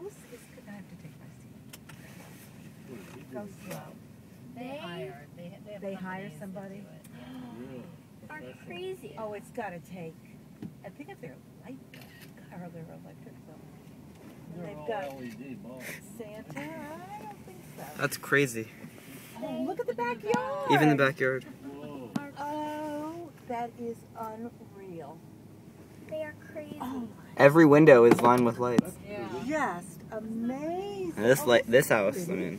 the house is. I have to take my seat. Go slow. They hire. They, they, have They hire somebody? do it, yeah. Yeah. Are crazy. Oh, it's got to take. I think if their light bill or their electric bill. They're They've all got LED bulbs. Santa. I don't think so. That's crazy. Oh, look at the backyard. Even the backyard. Whoa. Oh, that is unreal. They are crazy. Oh, Every window is lined with lights. Just amazing. This oh, like this this house, I mean,